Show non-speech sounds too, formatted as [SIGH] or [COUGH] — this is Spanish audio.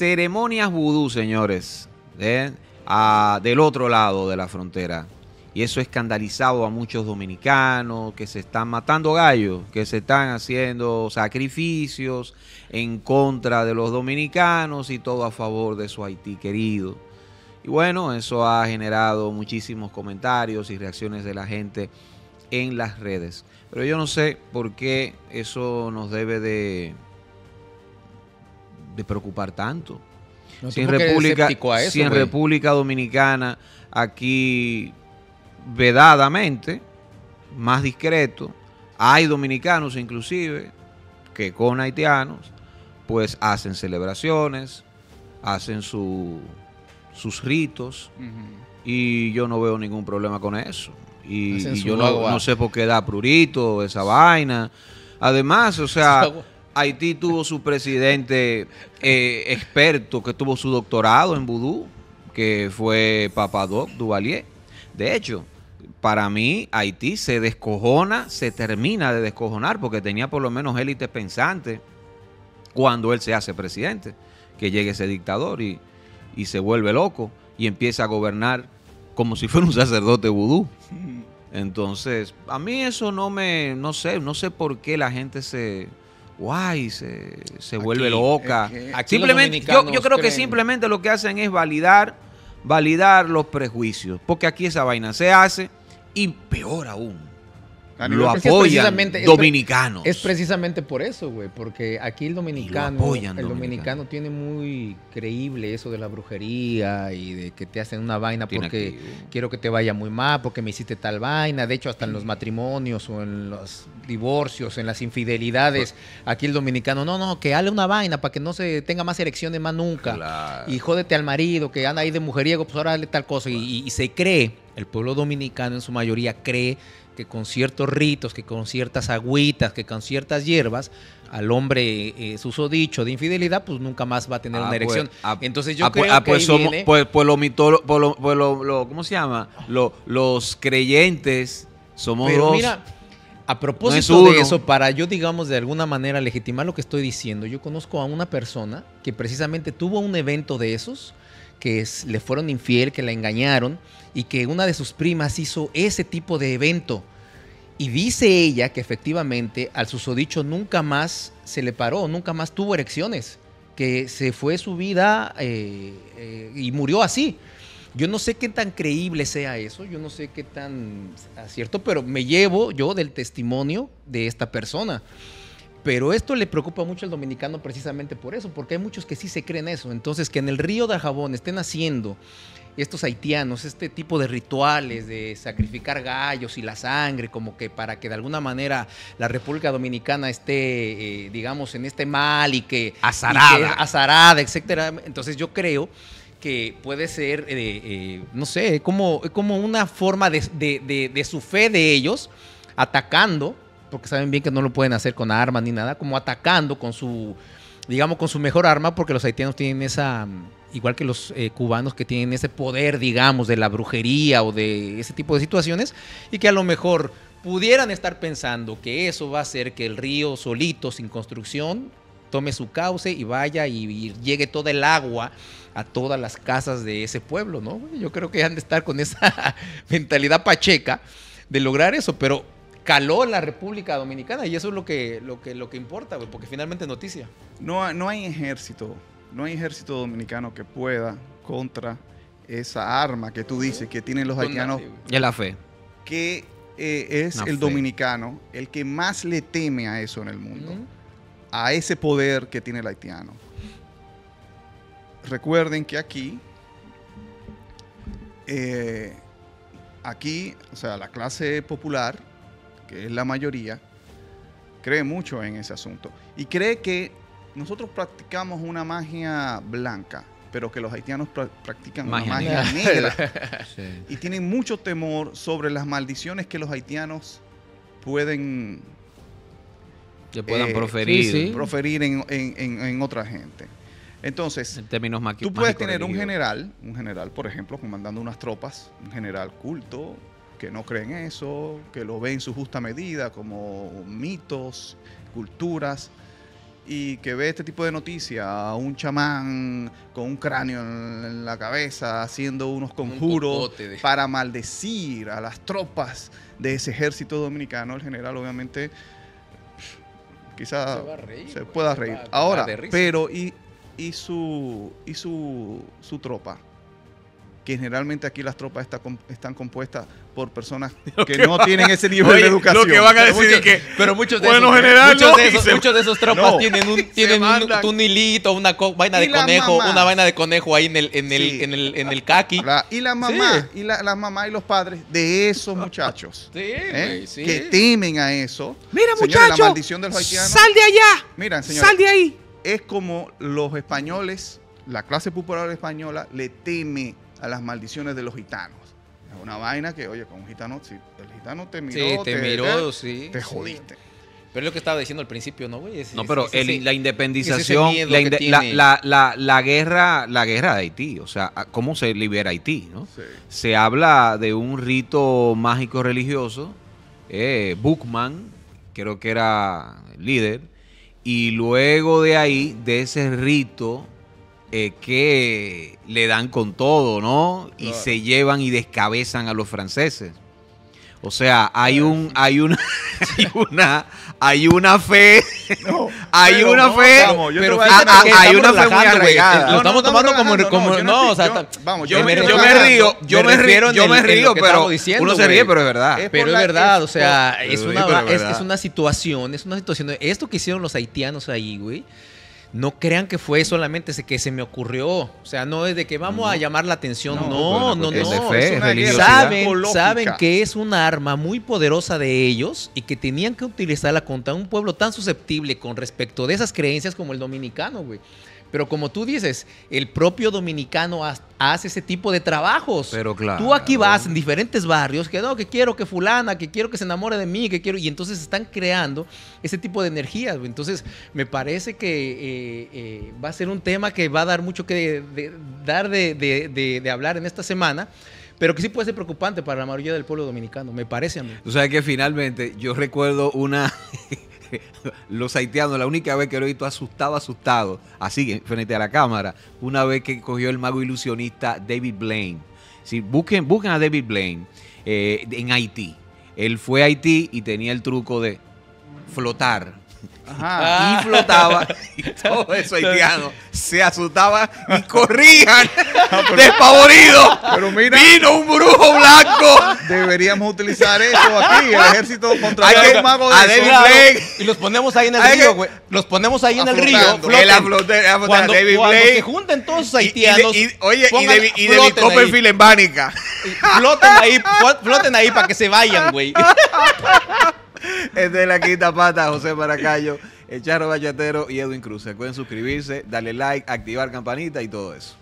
ceremonias vudú, señores, ¿eh? Del otro lado de la frontera. Y eso escandalizado a muchos dominicanos que se están matando gallos, que se están haciendo sacrificios en contra de los dominicanos y todo a favor de su Haití querido. Y bueno, eso ha generado muchísimos comentarios y reacciones de la gente en las redes. Pero yo no sé por qué eso nos debe de, de preocupar tanto. No, si en, República, eso, si en. República Dominicana, aquí vedadamente, más discreto, hay dominicanos inclusive que con haitianos, pues hacen celebraciones, hacen su- sus ritos y yo no veo ningún problema con eso. Y, y yo no, no sé por qué da prurito esa vaina. Además, o sea. Haití tuvo su presidente eh, experto que tuvo su doctorado en vudú, que fue Papadoc Duvalier. De hecho, para mí Haití se descojona, se termina de descojonar porque tenía por lo menos élites pensantes cuando él se hace presidente, que llegue ese dictador y, y se vuelve loco y empieza a gobernar como si fuera un sacerdote vudú. [LAUGHS] Entonces, a mí eso no me, no sé, no sé por qué la gente se, guay, se, se vuelve loca. es que- simplemente, yo, creo que simplemente lo que hacen es validar, validar los prejuicios, porque aquí esa vaina se hace y peor aún, A nivel lo apoyan precisamente- dominicanos. Es precisamente por eso, güey, porque aquí el dominicano, apoyan el dominicano tiene muy creíble eso de la brujería y de que te hacen una vaina Tiene porque activo. quiero que te vaya muy mal, porque me hiciste tal vaina. De hecho, hasta en los matrimonios o en los divorcios, en las infidelidades, aquí el dominicano, no, no, que hale una vaina para que no se tenga más elecciones más nunca. Claro. Y jódete al marido que anda ahí de mujeriego, pues ahora dale tal cosa. Y se cree, el pueblo dominicano en su mayoría cree que con ciertos ritos, que con ciertas agüitas, que con ciertas hierbas, al hombre eh, susodicho de infidelidad, pues nunca más va a tener Ah, una pues, erección. ah, Entonces yo ah, pues- creo ah, pues que ahí somos- viene- pues, pues lo mitolo- pues lo- pues lo- lo- ¿cómo se llama? Lo- los creyentes somos Pero dos. mira, a No propósito es de eso, para yo, digamos, de alguna manera legitimar lo que estoy diciendo, yo conozco a una persona que precisamente tuvo un evento de esos, que le fueron infiel, que la engañaron, y que una de sus primas hizo ese tipo de evento. Y dice ella que efectivamente al susodicho nunca más se le paró, nunca más tuvo erecciones, que se fue su vida eh, eh, y murió así. Yo no sé qué tan creíble sea eso, yo no sé qué tan cierto, pero me llevo yo del testimonio de esta persona. Pero esto le preocupa mucho al dominicano precisamente por eso, porque hay muchos que sí se creen eso. Entonces, que en el río de Jabón estén haciendo estos haitianos este tipo de rituales de sacrificar gallos y la sangre, como que para que de alguna manera la República Dominicana esté, eh, digamos, en este mal y que... Azarada. y que- azarada, etcétera. Entonces yo creo que puede ser, eh, eh, no sé, como, como una forma de, de- de- de su fe de ellos, atacando, porque saben bien que no lo pueden hacer con armas ni nada, como atacando con su, digamos, con su mejor arma, porque los haitianos tienen esa, mm, igual que los eh, cubanos que tienen ese poder, digamos, de la brujería o de ese tipo de situaciones, y que a lo mejor pudieran estar pensando que eso va a hacer que el río solito, sin construcción, tome su cauce y vaya y, y llegue todo el agua a todas las casas de ese pueblo, ¿no? Yo creo que han de estar con esa [LAUGHS] mentalidad pacheca de lograr eso, pero caló en la República Dominicana y eso es lo que, lo que, lo que importa, porque finalmente es noticia. No, hay- no hay ejército, no hay ejército dominicano que pueda contra esa arma que tú dices que tienen los haitianos. Es la fe. que eh, es el fe. dominicano el que más le teme a eso en el mundo, a ese poder que tiene el haitiano. Recuerden que aquí, eh, aquí, o sea, la clase popular, que es la mayoría, cree mucho en ese asunto y cree que nosotros practicamos una magia blanca, pero que los haitianos pra- practican Magia una magia negra [LAUGHS] Sí. y tienen mucho temor sobre las maldiciones que los haitianos pueden Que puedan Eh, proferir sí, sí. proferir en, en- en- en otra gente. Entonces, en términos tú puedes tener un general, un general, por ejemplo, comandando unas tropas, un general culto, que no cree en eso, que lo ve en su justa medida como mitos, culturas, y que ve este tipo de noticias, a un chamán con un cráneo en, la cabeza haciendo unos conjuros de- para maldecir a las tropas de ese ejército dominicano, el general obviamente quizá Se güey, pueda se reír. va Ahora, pero y, y su y su, su tropa, que generalmente aquí las tropas está están compuestas por personas [LAUGHS] que no tienen ese nivel Oye, de educación. lo que van a Pero decir es muchos- que pero muchos de bueno, esos, general, muchos, no, de esos, se- muchos de esos tropas No. tienen un [LAUGHS] tienen un, hilito, una co- vaina de conejo, una vaina de conejo ahí en el en el Sí. en el en el kaki. La- y la mamá, Sí. y la, las mamás y los padres de esos muchachos. [LAUGHS] Sí, ¿eh? Que temen a eso. Mira, Señores, muchacho, La maldición de los haitianos. sal de allá, Miren, señores, sal de ahí. es como los españoles, la clase popular española, le teme a las maldiciones de los gitanos. Es una vaina que, oye, con un gitano, si el gitano te miró, Sí, te miró, sí. te sí. jodiste. Pero es lo que estaba diciendo al principio, ¿no, güey? Es- No, pero es el- ese- la independización, la, la, la- la- la guerra, la guerra de Haití, o sea, cómo se libera Haití, ¿no? Sí. Se habla de un rito mágico religioso, eh, Bookman, creo que era el líder, y luego de ahí, de ese rito, eh, que le dan con todo, ¿no? Y Claro. se llevan y descabezan a los franceses. O sea, hay un, hay una, [LAUGHS] hay una, hay una fe, [LAUGHS] No, hay pero una no, fe, vamos, pero a hay una fe muy arraigada. Lo no, estamos tomando como, como no, o sea, vamos, yo, yo me, yo me río, yo Me río, yo me río, pero diciendo, uno se ríe, pero es verdad. Es Pero es verdad, o sea, es una, es una situación, es una situación. Esto que hicieron los haitianos ahí, güey, no crean que fue solamente ese que se me ocurrió. O sea, no es de que vamos a llamar la atención. No, No, no, no. es de fe, es Saben, saben que es una arma muy poderosa de ellos y que tenían que utilizarla contra un pueblo tan susceptible con respecto de esas creencias como el dominicano, güey. Pero como tú dices, el propio dominicano ha- hace ese tipo de trabajos. Pero claro. Tú aquí vas en diferentes barrios que no, que quiero que fulana, que quiero que se enamore de mí, que quiero. Y entonces están creando ese tipo de energías. Entonces, me parece que eh, eh, va a ser un tema que va a dar mucho que de- dar de- de hablar en esta semana, pero que sí puede ser preocupante para la mayoría del pueblo dominicano, me parece a mí. Tú sabes que finalmente yo recuerdo una. [LAUGHS] [LAUGHS] los haitianos, la única vez que lo he visto asustado, asustado, así frente a la cámara, una vez que cogió el mago ilusionista David Blaine. Sí, busquen, busquen a David Blaine eh, en Haití. Él fue a Haití y tenía el truco de flotar. Ajá. Y flotaba. [LAUGHS] Y todo eso haitiano se asustaban y corrían despavoridos. Pero mira, Vino un brujo blanco. deberíamos utilizar eso aquí, el ejército contra Hay que- mago de a. David Blaine. Y los ponemos ahí en el Hay río, güey. Los ponemos ahí en el río. Aflote- aflote- Cuando, David se junten todos los Y- y de- haitianos, y- oye, y pongan- de, y de floten ahí. Copperfield en Bánica. floten ahí, flo- floten ahí para que se vayan, güey. [LAUGHS] Es de la quinta pata, José Maracayo, el Charro Bachatero y Edwin Cruz. Se pueden suscribirse, darle like, activar campanita y todo eso.